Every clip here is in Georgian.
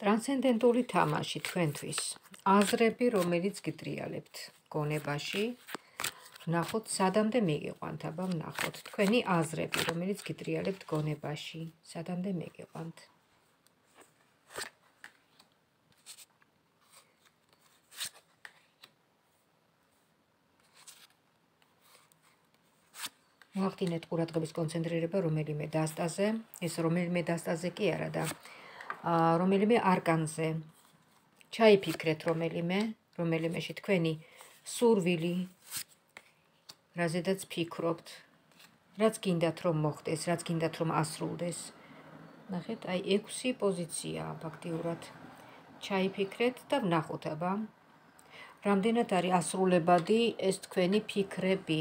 ტრანსცენდენტული თამაში თქვენთვის. აზრები, რომელიც გიტრიალებთ გონებაში. ნახოთ, სადამდე მიგიყვანთ, აბა ნახოთ. თქვენი აზრები, რომელიც გიტრიალებთ გონებაში, სადამდე მიგიყვანთ. მოახდინეთ ყურადღების კონცენტრირება რომელიმე დასტაზე, ეს რომელიმე დასტაზე კი არა და რომელიმე არკანზე. ჩაიფიქრეთ რომელიმე, რომელიმეში თქვენი სურვილი, რაზედაც ფიქრობთ, რაც გინდათ რომ მოხდეს, რაც გინდათ რომ ასრულდეს. ნახეთ, აი 6 პოზიციაა ფაქტიურად. ჩაიფიქრეთ და ვნახოთ აბა. რამდენად არის ასრულებადი ეს თქვენი ფიქრები?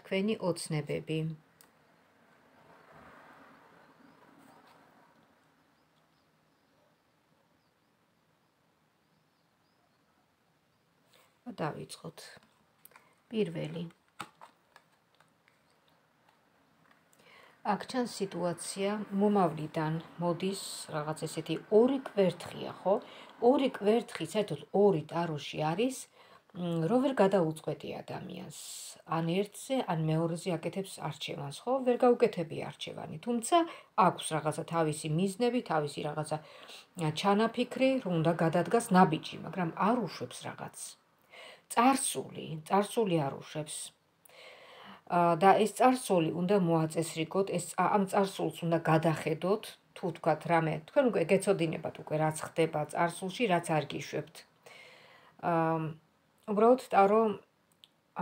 თქვენი ოცნებები. დავიწყოთ. პირველი. აქ ჩანს სიტუაცია მომავლიდან მოდის რაღაც ესეთი ორი კვერთხია, ხო? ორი კვერთხი, საერთოდ ორი ტაროში არის, რო ვერ გადაუწყვეტი ადამიანს. ან ერთზე, ან მეორეზე აკეთებს არჩევანს, ხო? ვერ გაუკეთები არჩევანი, თუმცა აქვს რაღაცა თავისი მიზნები, თავისი რაღაცა ჩანაფიქრი, რომ უნდა გადადგას ნაბიჯი, მაგრამ არ უშვებს რაღაცს. წარსული არ უშვებს. და ეს წარსული უნდა მოაწესრიგოთ, ეს ამ წარსულს უნდა გადახედოთ, თუ თქვათ რამე, თქვენ უკვე გეცოდინებათ უკვე რაც ხდება წარსულში, რაც არ გიშვებთ. აა უბრალოდ ტარო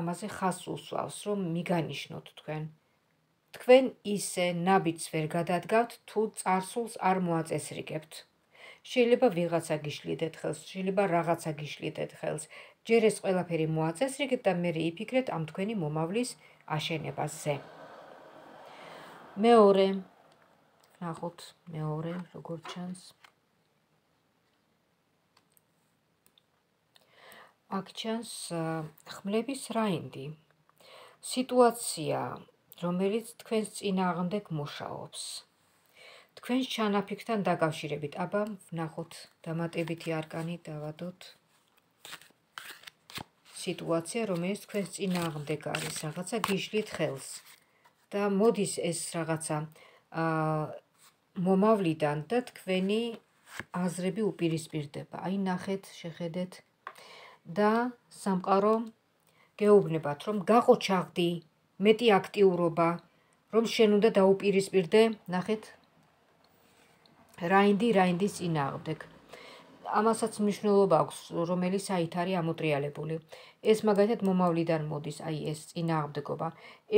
ამაზე ხას უსვავს, რომ მიგანიშნოთ თქვენ. თქვენ ისე ნაბიჯს ვერ გადადგავთ, თუ წარსულს არ მოაწესრიგებთ. შეიძლება ვიღაცა გიშლიდეთ ხელს, შეიძლება რაღაცა გიშლიდეთ ხელს. ჯერ ეს ყველაფერი მოაწესრიგეთ და მე იფიქრეთ ამ თქვენი მომავლის აშენებაზე. მეორე. ნახოთ მეორე როგორ ჩანს. აქ ჩანს ხმლების რაინდი. სიტუაცია რომელიც თქვენს წინააღმდეგ მუშაობს. თქვენს ჩანაფიქრთან დაკავშირებით. აბა ნახოთ დამატებითი არკანი დავადოთ სიტუაცია რომელიც თქვენს წინააღმდეგ არის რაღაცა გიშლით ხელს და მოდის ეს რაღაცა აა მომავლიდან და თქვენი აზრები უპირისპირდება აი ნახეთ შეხედეთ და სამყარო გეუბნებათ, რომ გაყოჩაღდი მეტი აქტიურობა, რომ შენ უნდა დაუპირისპირდე, ნახეთ. რაინდი, რაინდის წინააღმდეგ. ამასაც მნიშვნელობა აქვს, რომელიც აით არის ამოტრიალებული. ეს მაგალითად მომავლიდან მოდის, აი ეს წინააღმდეგობა.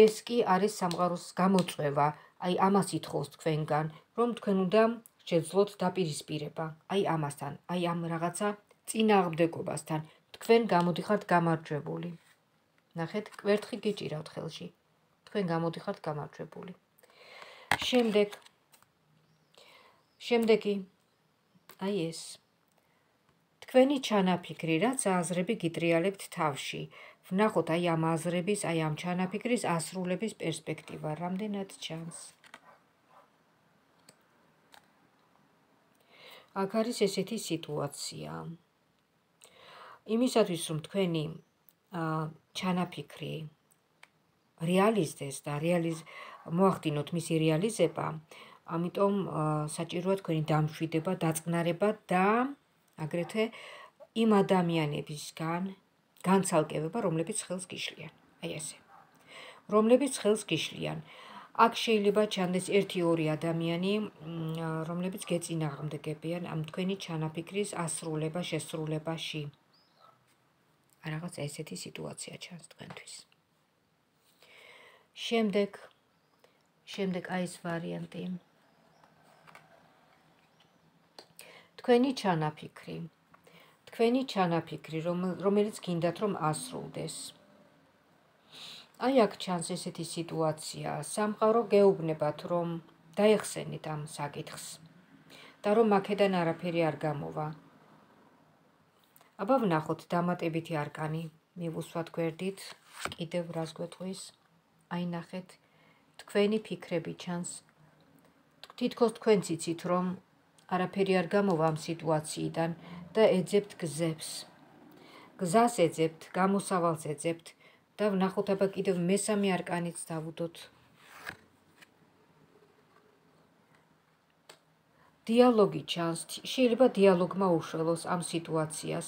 ეს კი არის სამყაროს გამოწვევა, აი ამას ითხოვს თქვენგან, რომ თქვენ უნდა შეძლოთ დაპირისპირება, აი ამასთან, აი ამ რაღაცა წინააღმდეგობასთან. თქვენ გამოდიხართ გამარჯვებული. ნახეთ, კვერთხი გიჭირავთ ხელში. თქვენ გამოდიხართ გამარჯვებული. შემდეგ შემდეგი აი ეს თქვენი ჩანაფიქრი, რაც აზრები გიტრიალებთ თავში. ვნახოთ აი ამ აზრების, აი ამ ჩანაფიქრის ასრულების პერსპექტივა, რამდენად ჩანს. აქ არის ესეთი სიტუაცია. იმისათვის რომ თქვენი ჩანაფიქრი რეალიზდეს და რეალიզ მოახდინოთ მისი რეალიზება, ამიტომ საჭიროა თქვენი დამშვიდება, დაწყნარება და აგრეთვე იმ ადამიანებისგან განცალკევება, რომლებიც ხელს გიშლიან. აი ესე. რომლებიც ხელს გიშლიან. აქ შეიძლება ჩანდეს 1-2 ადამიანი, რომლებიც გეწინააღმდეგებიან ამ თქვენი ჩანაფიქრის ასრულება, შესრულებაში. რაღაც ესეთი სიტუაცია ჩანს თქვენთვის. შემდეგ შემდეგ აი ეს ვარიანტი. თქვენი ჩანაფიქრი. თქვენი ჩანაფიქრი, რომელიც გინდათ რომ ასრულდეს. აი აქ ჩანს ესეთი სიტუაცია, სამყარო გეუბნებათ რომ დაეხსენით ამ საკითხს და რომ აქედან არაფერი არ გამოვა. აბა ვნახოთ დამატებითი არკანი მივუსვათ გვერდით კიდევ რას გვეთყვის აი ნახეთ თქვენი ფიქრები ჩანს თითქოს თქვენ ციცით რომ არაფერი არ გამოვა ამ სიტუაციიდან და ეძებთ გზებს. გზას ეძებთ, გამოსავალს ეძებთ და ვნახოთ აბა კიდევ მესამე არკანიც დავუდოთ. დიალოგი ჩანს, შეიძლება დიალოგმა უშველოს ამ სიტუაციას.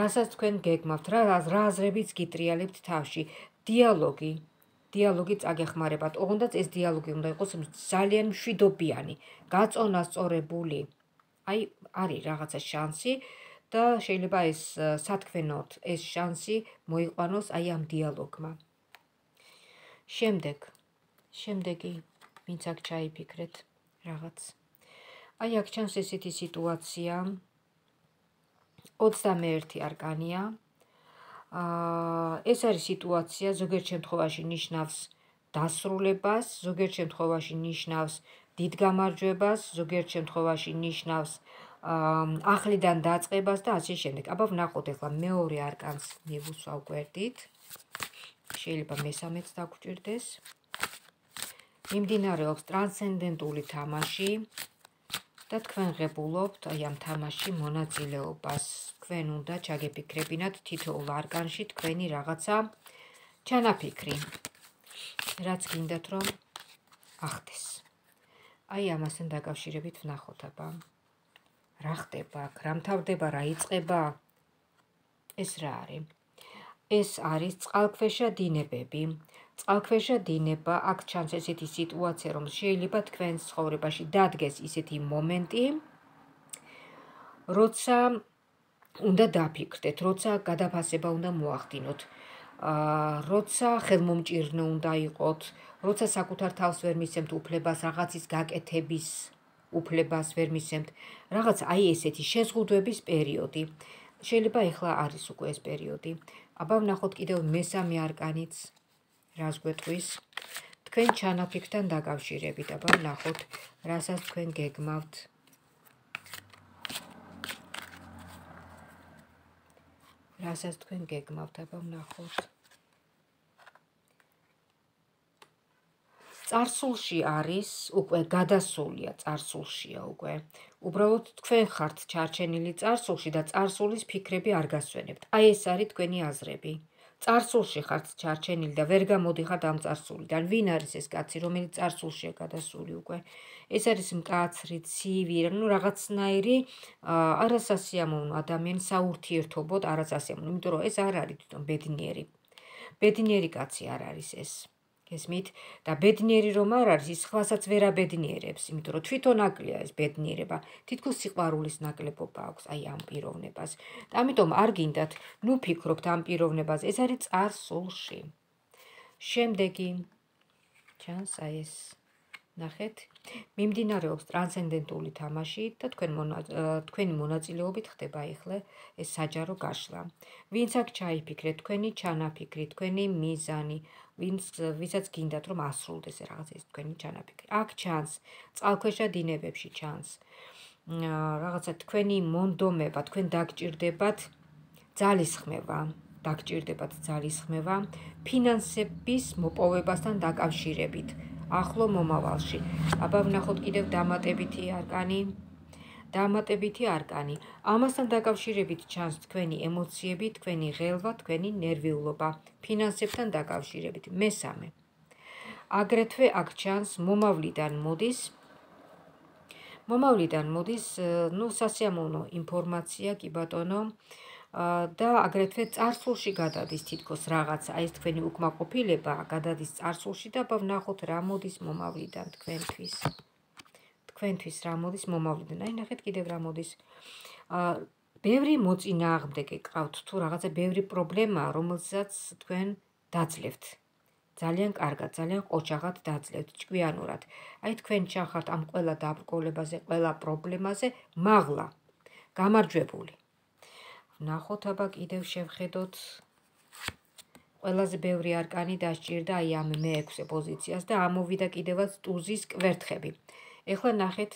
რასაც თქვენ გეგმავთ, რა რა აზრებიც გიტრიალებთ თავში. დიალოგი დიალოგი წაგეხმარებათ. ოღონდაც ეს დიალოგი უნდა იყოს ძალიან მშვიდობიანი, გაწონასწორებული. აი, არის რაღაცა შანსი და შეიძლება ეს სათქმენოთ, ეს შანსი მოიყვანოს აი ამ დიალოგმა. შემდეგ, შემდეგი, ვინც აქ ჩაიფიქრეთ რაღაც. აი აქ ჩანს ესეთი სიტუაცია. 21 არკანია. აა ეს არის სიტუაცია ზოგიერთ შემთხვევაში ნიშნავს დასრულებას, ზოგიერთ შემთხვევაში ნიშნავს დიდ გამარჯვებას, ზოგიერთ შემთხვევაში ნიშნავს ახლიდან დაწყებას და ასე შემდეგ. აბა ვნახოთ ახლა მეორე არკანს მივუსვავ გვერდით. შეიძლება მესამეც დაგჭირდეს. მიმდინარეობს ტრანსცენდენტული თამაში. და თქვენ ღებულობთ აი ამ თამაში მონაწილეობას. თქვენ უნდა ჩაგეფიქრებინათ თითოეულ არგანში თქვენი რაღაცა ჩანაფიქრი. რაც გინდათ რომ ახდეს. აი ამასთან დაკავშირებით ვნახოთ აბა. რა ხდება, რა მთავრდება, რა იწება? ეს რა არის? ეს არის წყალქვეშა დინებები. წყალქვეშა დინება აქ ჩანს ესეთი სიტუაცია რომ შეიძლება თქვენს ცხოვრებაში დადგეს ისეთი მომენტი როცა უნდა დაფიქრდეთ როცა გადაფასება უნდა მოახდინოთ როცა ხელმომჭირნე უნდა იყოთ როცა საკუთარ თავს ვერ მისცემთ უფლებას რაღაცის გაკეთების უფლებას ვერ მისცემთ რაღაც აი ესეთი შეზღუდვების პერიოდი. შეიძლება ეხლა არის უკვე ეს პერიოდი. აბა ვნახოთ კიდევ მესამე არკანიც რას გვეტყვის. თქვენ ჩანაფიქრთან დაკავშირებით აბა ნახოთ რასაც თქვენ გეგმავთ რასაც თქვენ გეგმავთ, აბა ვნახოთ. царსულში არის უკვე გადასულია царსულშია უკვე. უბრალოდ თქვენ ხართ ჩარჩენილი царსულში და царსულის ფიქრები არ გასვენებთ. აი ეს არის თქვენი აზრები. წარსულში ხართ ჩარჩენილი და ვერ გამოდიხართ ამ წარსულიდან. ვინ არის ეს კაცი, რომელიც წარსულშია გადასული უკვე? ეს არის მკაცრი, ცივი, ну რაღაცნაირი არასასიამოვნო ადამიანის საურთიერთობოდ არასასიამოვნო, იმიტომ რომ ეს არ არის თვითონ ბედნიერი. ბედნიერი კაცი არ არის ეს. გესმით? და ბედნიერი რომ არ არის, ის ხვასაც ვერ აბედნიერებს, იმიტომ რომ თვითონ აკლია ეს ბედნიერება. თითქოს სიყვარულის ნაკლებობა აქვს აი ამ პიროვნებას. და ამიტომ არ გინდათ, ნუ ფიქრობთ ამ პიროვნებაზე, ეს არის წარსულში. შემდეგი ჩანს აი ეს ნახეთ. მიმდინარეობს ტრანსცენდენტული თამაში და თქვენ თქვენი მონაწილეობით ხდება ეხლა ეს საჯარო გაშლა. ვინც აქ ჩაიფიქრეთ თქვენი ჩანაფიქრი თქვენი მიზანი ვინც ვისაც გინდათ რომ ასრულდეს რაღაც ეს თქვენი ჩანაფიქრი. აქ ჩანს წყალქვეშა დინებებში ჩანს რაღაცა თქვენი მონდომება თქვენ დაგჭირდებათ ძალისხმევა დაგჭირდებათ ძალისხმევა ფინანსების მოპოვებასთან დაკავშირებით ახლო მომავალში. აბა ვნახოთ კიდევ დამატებითი არკანი. დამატებითი არკანი. ამასთან დაკავშირებით ჩანს თქვენი ემოციები, თქვენი ღელვა, თქვენი ნერვიულობა, ფინანსებთან დაკავშირებით. მესამე. აგრეთვე აქ ჩანს მომავლიდან მოდის მომავლიდან მოდის, ну, სასიამოვნო ინფორმაცია, კი ბატონო. და აგრეთვე царსულში გადადის თითქოს რაღაც. აი ეს თქვენი უკმაყოფილება გადადის царსულში და აბა ვნახოთ რა მოდის მომავლიდან თქვენთვის. თქვენთვის რა მოდის მომავლიდან. აი ნახეთ კიდევ რა მოდის. აა ბევრი მოწინააღმდეგე გყავთ თუ რაღაცა ბევრი პრობლემაა რომელსაც თქვენ დაძლევთ. ძალიან კარგად, ძალიან ყოჩაღად დაძლევთ, ჭკვიანურად. აი თქვენ ჩახართ ამ ყველა დაბრკოლებაზე, ყველა პრობლემაზე მაღლა, გამარჯვებული. ნახოთ აბა კიდევ შევხედოთ ყველაზე ბევრი არკანი დასჭირდა აი ამ მე-6 პოზიციას და ამოვიდა კიდევაც ტუზის კვერთხები. ეხლა ნახეთ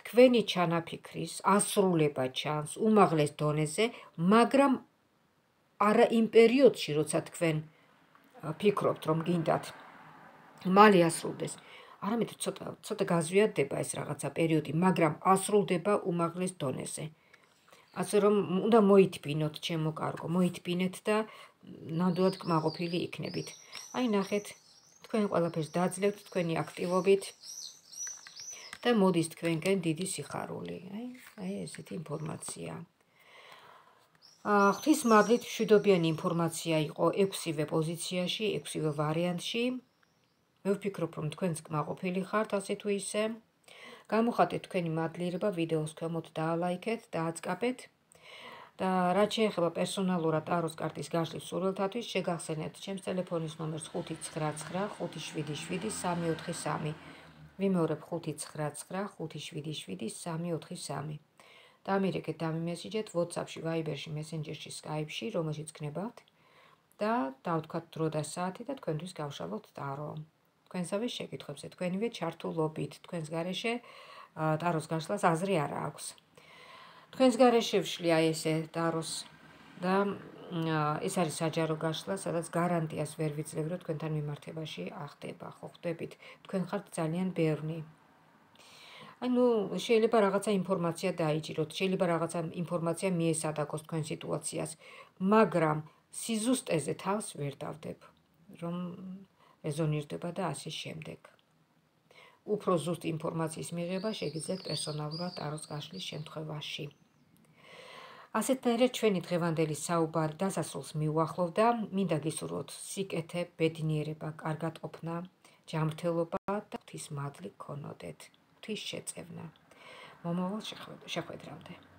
თქვენი ჩანაფიქრის ასრულება ჩანს უმაღლეს დონეზე, მაგრამ არა იმ პერიოდში, როცა თქვენ ფიქრობთ, რომ გინდათ მალე ასრულდეს. არამედ ცოტა ცოტა გაზვიადდება ეს რაღაცა პერიოდი, მაგრამ ასრულდება უმაღლეს დონეზე. ასე რომ უნდა მოითბინოთ ჩემო კარგო, მოითბინეთ და ნამდვილად კმაყოფილი იქნებით. აი ნახეთ, თქვენ ყველაფერს დაძლევთ თქვენი აქტივობით და მოდის თქვენკენ დიდი სიხარული. აი, აი ესეთი ინფორმაცია. აა ღვთის მაგლით შვიდობიანი ინფორმაცია იყო 6-ვე პოზიციაში, 6-ვე ვარიანტში. მე ვფიქრობ, რომ თქვენს კმაყოფილი ხართ ასე თუ ისე. გამოხატეთ თქვენი მადლიერება ვიდეოს ქვემოთ და ლაიქეთ და რაც შეეხება პერსონალურად ტაროს კარტის გაშლის სურვილთათვის, შეგახსენებთ ჩემს ტელეფონის ნომერს 599547343. ვიმეორებ 599547343. დამირეკეთ, დამიმესიჯეთ WhatsApp-ში, Viber-ში, Messenger-ში, Skype-ში, რომელშიც გნებავთ და დავთქვათ დრო და საათი და თქვენთვის გავშალოთ ტარო. თქვენსავე შეკითხვებზე თქვენივე ჩართულობით თქვენს გარეშე ტაროს გაშლას აზრი არ აქვს. თქვენს გარეშე ვშლი აი ესე ტაროს და ეს არის საჯარო გაშლა, სადაც გარანტიას ვერ ვიძლევ, რომ თქვენთან მიმართებაში ახდება, ხო ხვდებით? თქვენ ხართ ძალიან ბევრი. ანუ შეიძლება რაღაცა ინფორმაცია დაიჭიროთ, შეიძლება რაღაცა ინფორმაცია მიესადაგოს თქვენ სიტუაციას, მაგრამ სიზუსტეზე თავს ვერ დავდებ, რომ რეზონირდება და ასე შემდეგ. უფრო ზუსტ ინფორმაციის მიღება შეგიძლიათ პერსონალურად აროს გაშლის შემთხვევაში. ასეთნაირად ჩვენი დღევანდელი საუბარი დასასრულს მიუახლოვ და მინდა გისურვოთ სიკეთე, ბედნიერება, კარგად ყოფნა, ჯანმრთელობა და ღვთის მადლი გქონოდეთ. ღვთის შეწევნა. მომავალ შეხვედრამდე.